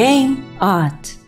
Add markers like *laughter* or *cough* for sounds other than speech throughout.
Game Art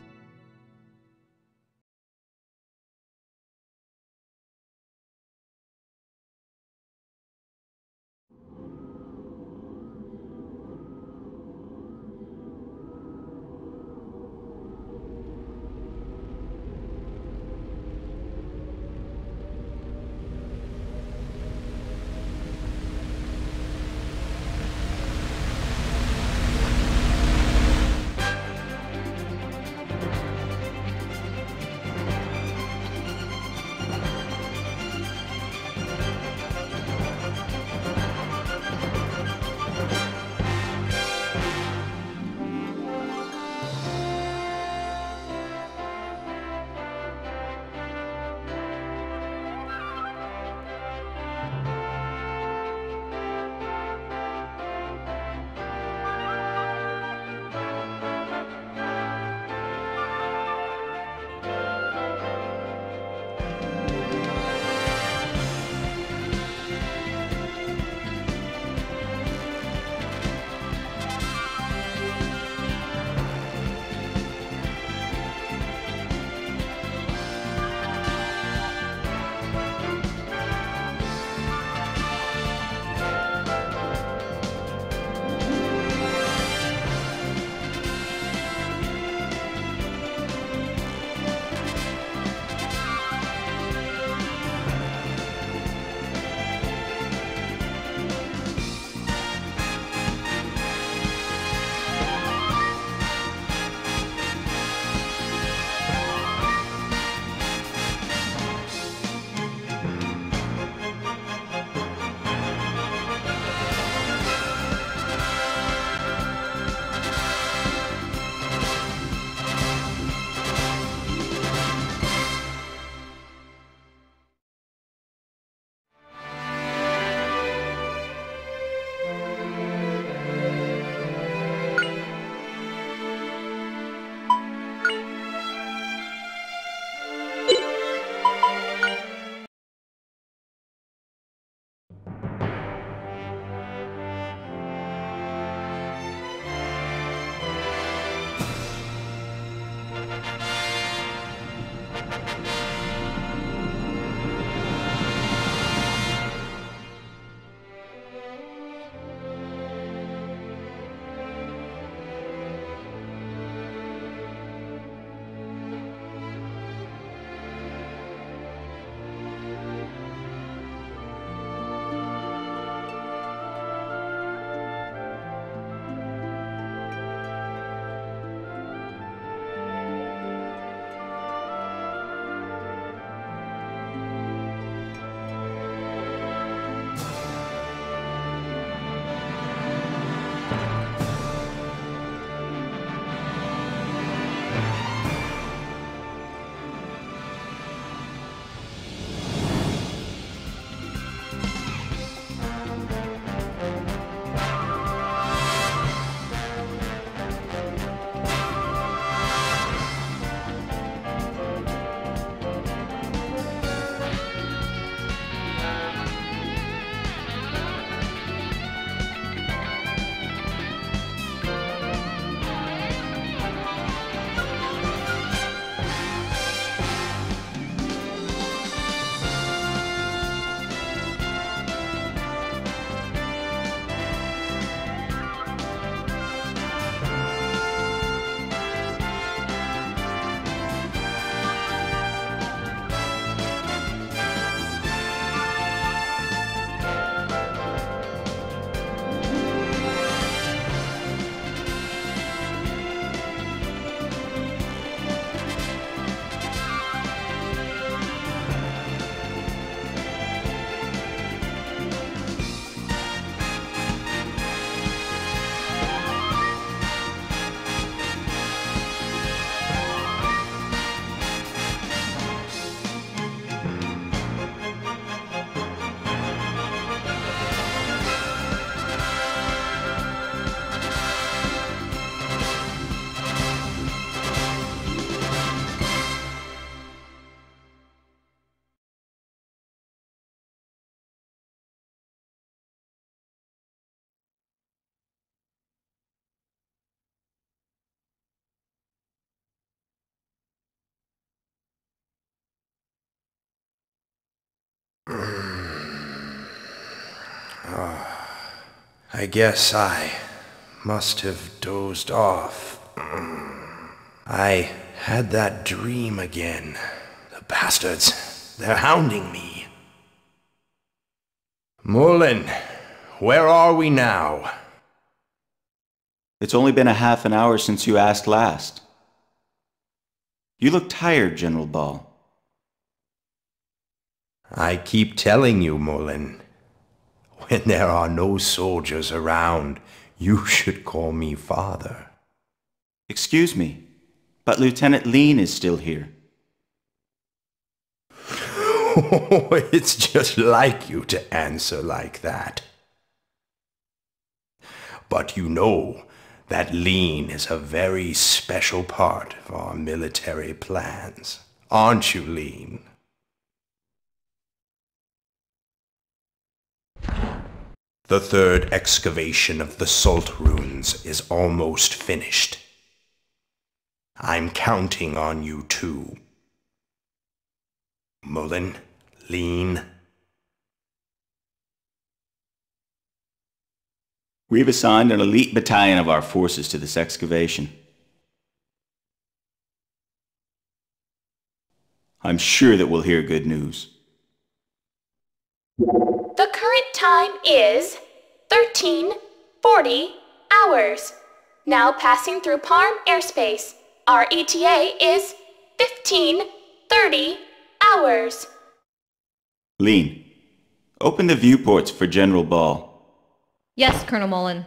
I guess I must have dozed off. I had that dream again. The bastards, they're hounding me. Mullen, where are we now? It's only been a half an hour since you asked last. You look tired, General Baal. I keep telling you, Mullen. When there are no soldiers around, you should call me father. Excuse me, but Lieutenant Leen is still here. *laughs* it's just like you to answer like that. But you know that Leen is a very special part of our military plans. Aren't you, Leen? The third excavation of the Sult Ruins is almost finished. I'm counting on you too. Mullen, Leen, We've assigned an elite battalion of our forces to this excavation. I'm sure that we'll hear good news. The current time is 1340 hours. Now passing through Parm airspace. Our ETA is 1530 hours. Leen, open the viewports for General Baal. Yes, Colonel Mullen.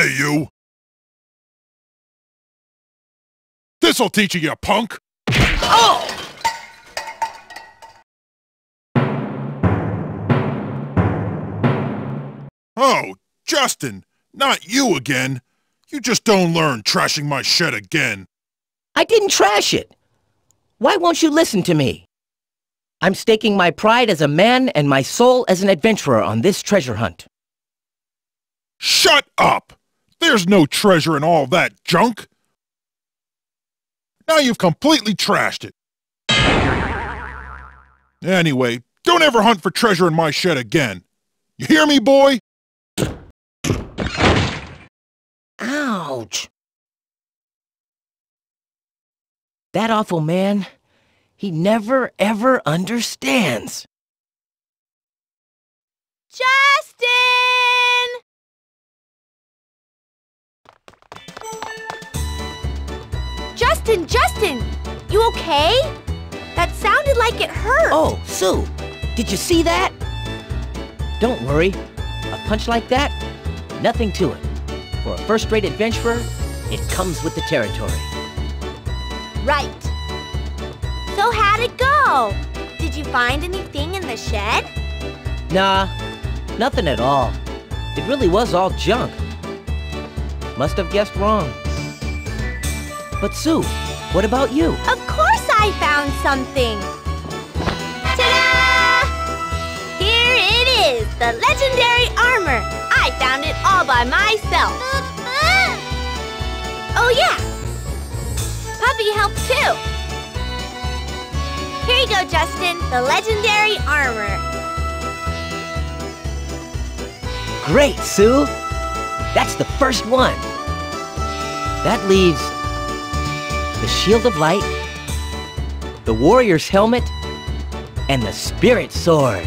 Hey, you! This'll teach you, you punk! Oh, Oh, Justin! Not you again! You just don't learn trashing my shed again! I didn't trash it. Why won't you listen to me? I'm staking my pride as a man and my soul as an adventurer on this treasure hunt. Shut up! There's no treasure in all that junk! Now you've completely trashed it. Anyway, don't ever hunt for treasure in my shed again. You hear me, boy? Ouch! That awful man, he never ever understands. Justin! Justin, Justin! You okay? That sounded like it hurt. Oh, Sue, did you see that? Don't worry. A punch like that, nothing to it. For a first-rate adventurer, It comes with the territory. Right. So how'd it go? Did you find anything in the shed? Nah, nothing at all. It really was all junk. Must have guessed wrong. But Sue, what about you? Of course I found something! Ta-da! Here it is, the legendary armor. I found it all by myself. *laughs* oh yeah, Puffy helped too. Here you go, Justin, the legendary armor. Great, Sue! That's the first one. That leaves the Shield of Light, the Warrior's Helmet, and the Spirit Sword.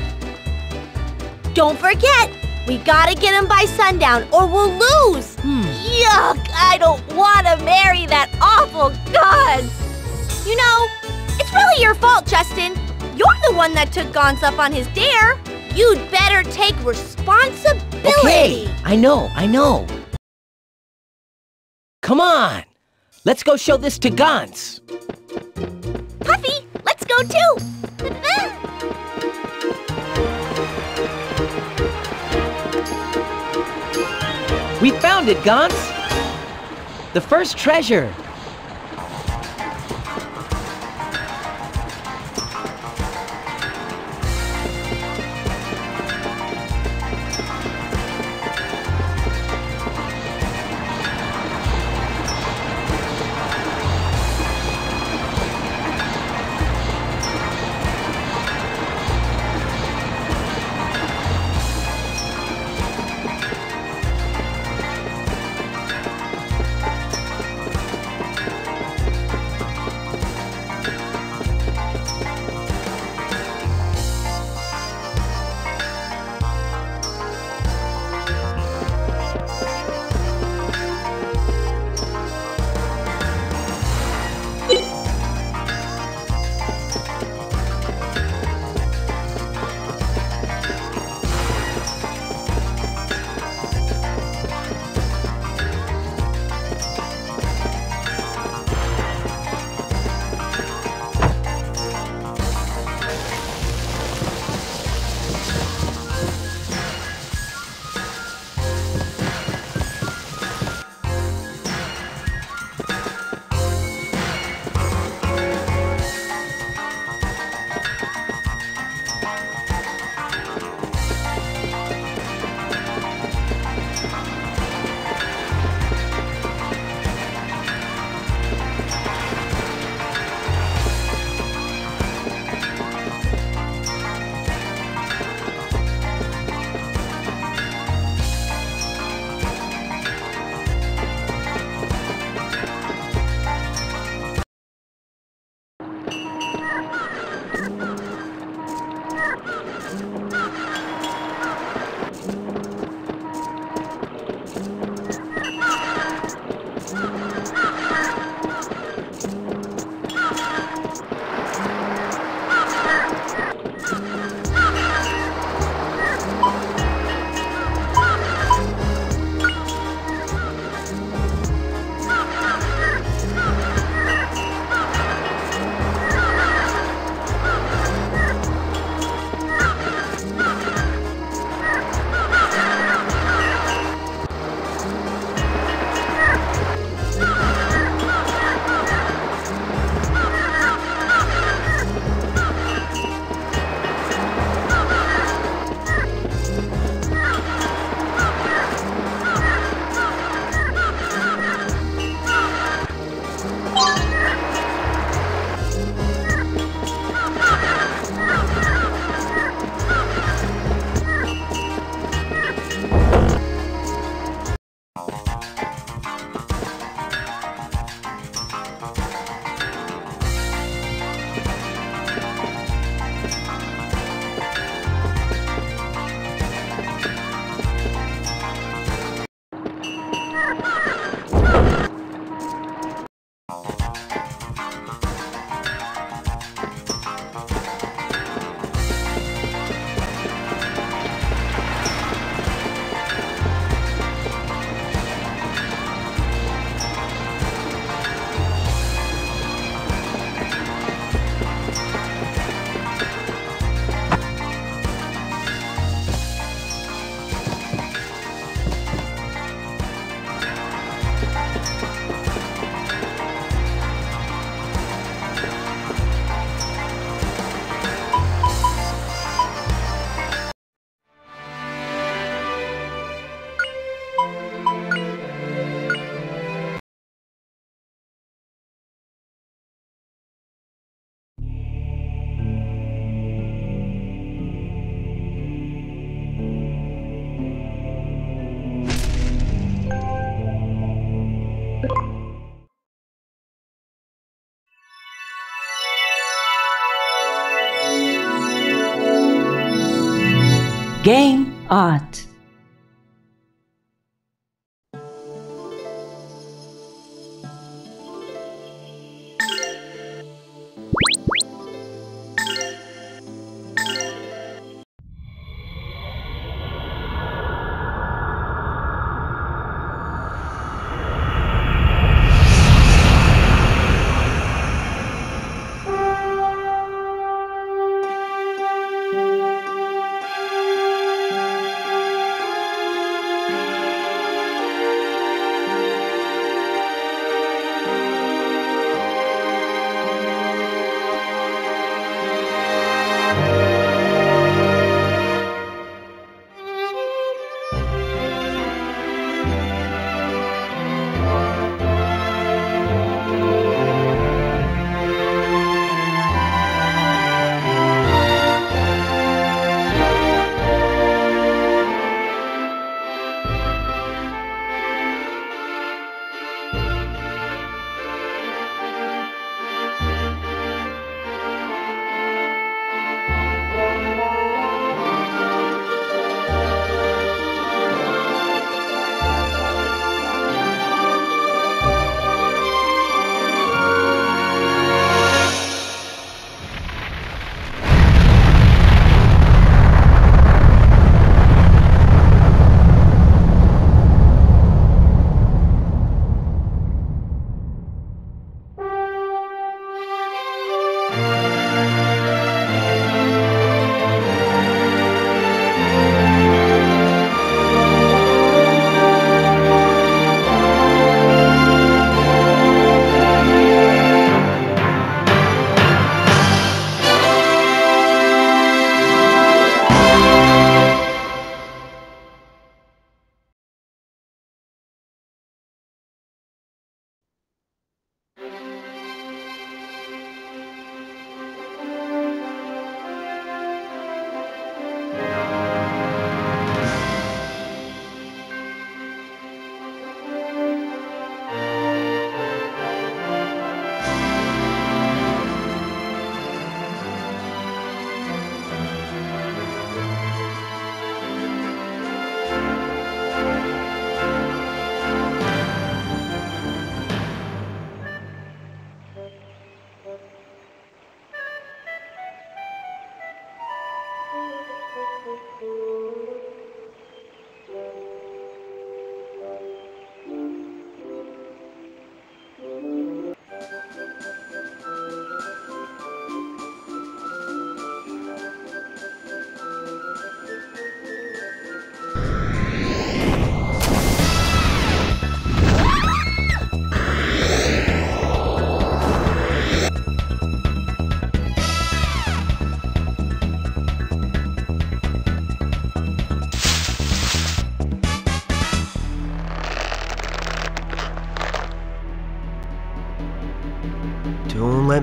Don't forget, we gotta get him by sundown or we'll lose. Hmm. Yuck, I don't want to marry that awful gods. You know, it's really your fault, Justin. You're the one that took Gantz up on his dare. You'd better take responsibility. Okay, I know, I know. Come on, let's go show this to Gantz. Puffy, let's go too. We found it, Gantz. The first treasure. Game art.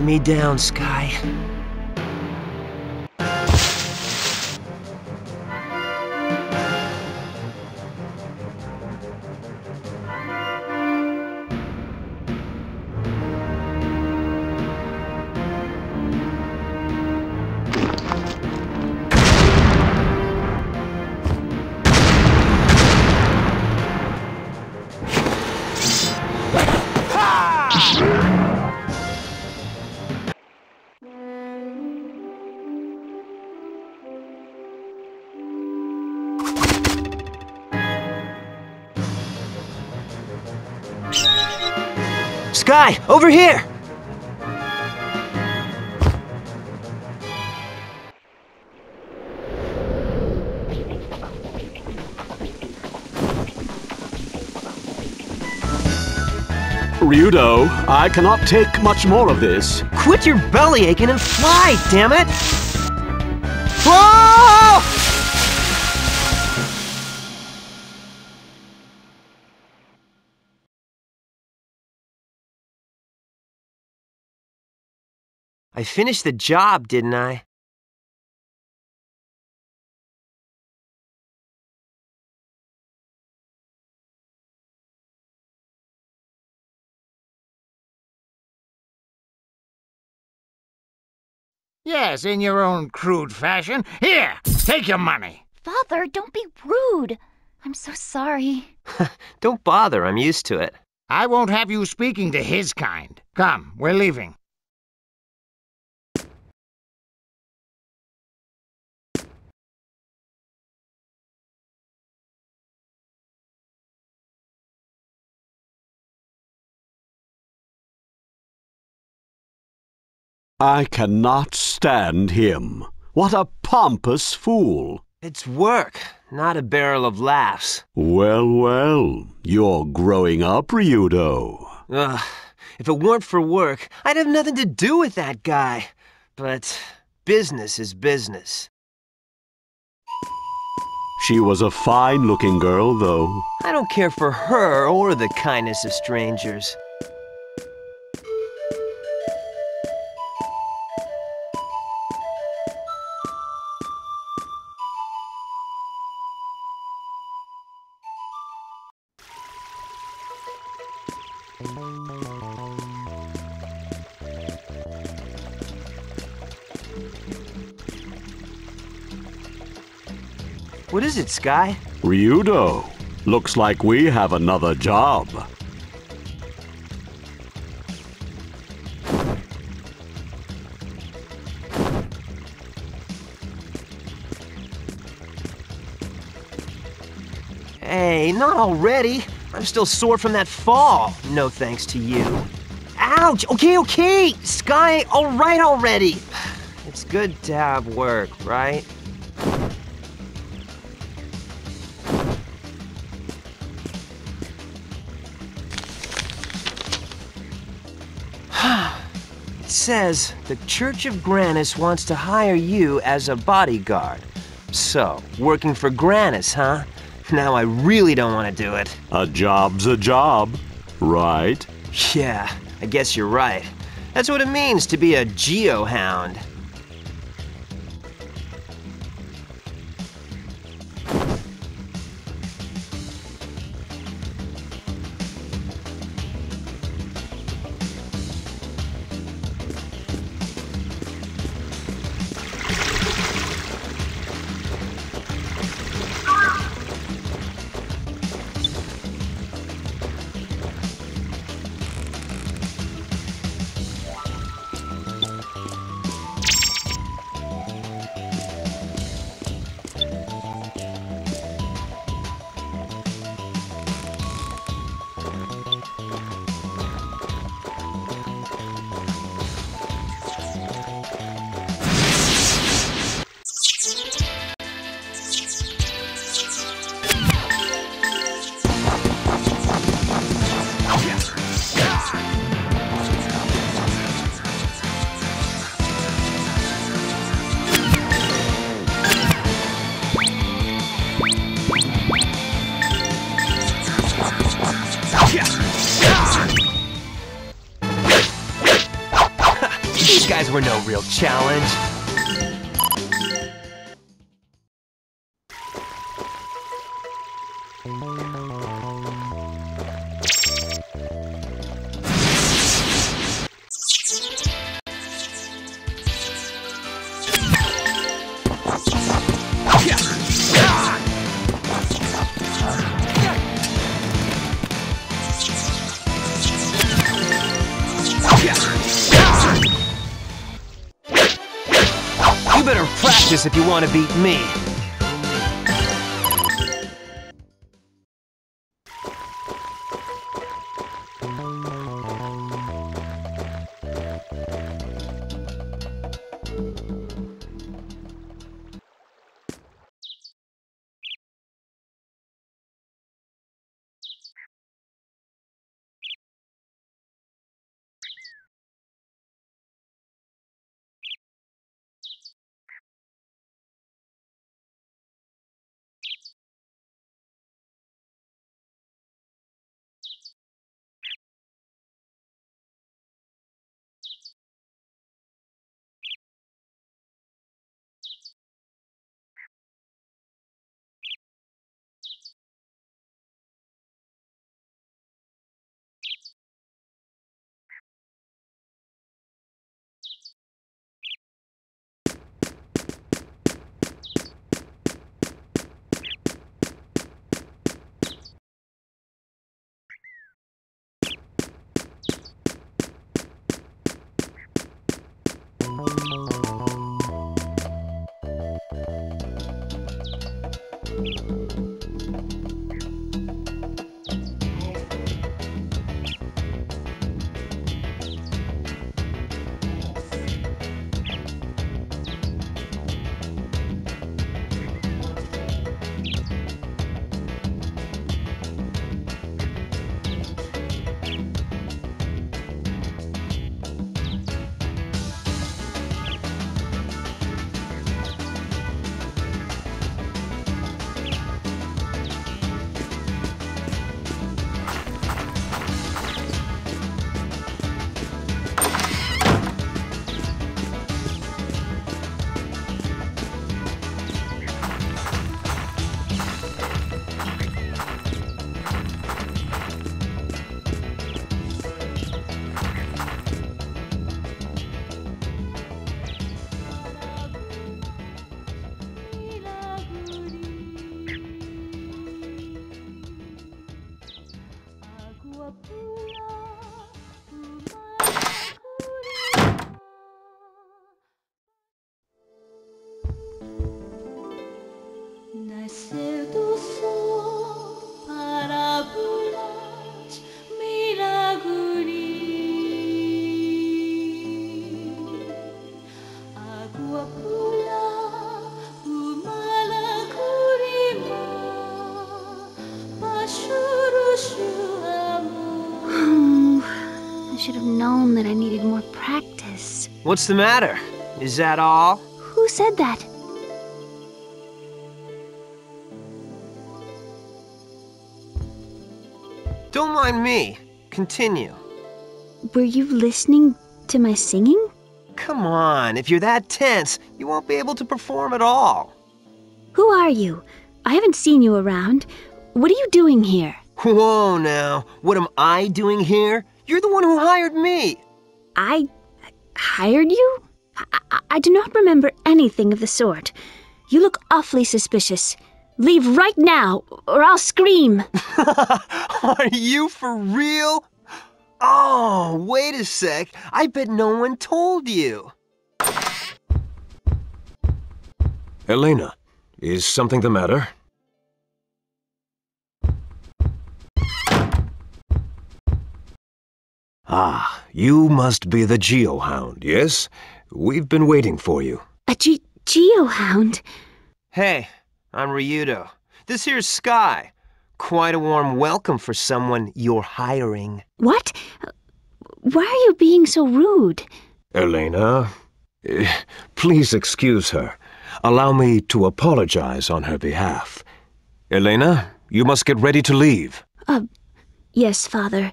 Me down, Skye. Skye, over here! Ryudo, I cannot take much more of this. Quit your belly aching and fly, damn it! I finished the job, didn't I? Yes, in your own crude fashion. Here, take your money. Father, don't be rude. I'm so sorry. *laughs* Don't bother, I'm used to it. I won't have you speaking to his kind. Come, we're leaving. I cannot stand him. What a pompous fool. It's work, not a barrel of laughs. Well, well, you're growing up, Ryudo. Ugh, if it weren't for work, I'd have nothing to do with that guy. But business is business. She was a fine-looking girl, though. I don't care for her or the kindness of strangers. Is it, Skye? Ryudo, looks like we have another job. Hey, not already. I'm still sore from that fall. No thanks to you. Ouch! Okay, okay! Skye, alright already! It's good to have work, right? Says the Church of Granas wants to hire you as a bodyguard. So, working for Granas, huh? Now I really don't want to do it. A job's a job, right? Yeah, I guess you're right. That's what it means to be a geohound. Better practice if you want to beat me. What's the matter? Is that all? Who said that? Don't mind me. Continue. Were you listening to my singing? Come on, if you're that tense, you won't be able to perform at all. Who are you? I haven't seen you around. What are you doing here? Whoa now, what am I doing here? You're the one who hired me. I hired you? I, I, I do not remember anything of the sort. You look awfully suspicious. Leave right now, or I'll scream. *laughs* Are you for real? Oh, wait a sec. I bet no one told you. Elena, is something the matter? Ah, you must be the Geohound, yes? We've been waiting for you. A ge- geohound? Hey, I'm Ryudo. This here's Skye. Quite a warm welcome for someone you're hiring. What? Why are you being so rude? Elena, eh, please excuse her. Allow me to apologize on her behalf. Elena, you must get ready to leave. Uh, yes, Father.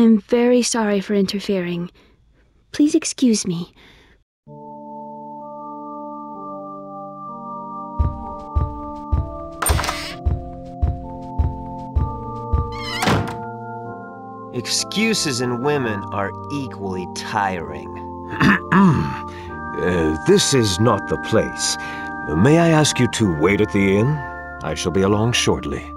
I'm very sorry for interfering. Please excuse me. Excuses in women are equally tiring. *clears throat* Uh, this is not the place. May I ask you to wait at the inn? I shall be along shortly.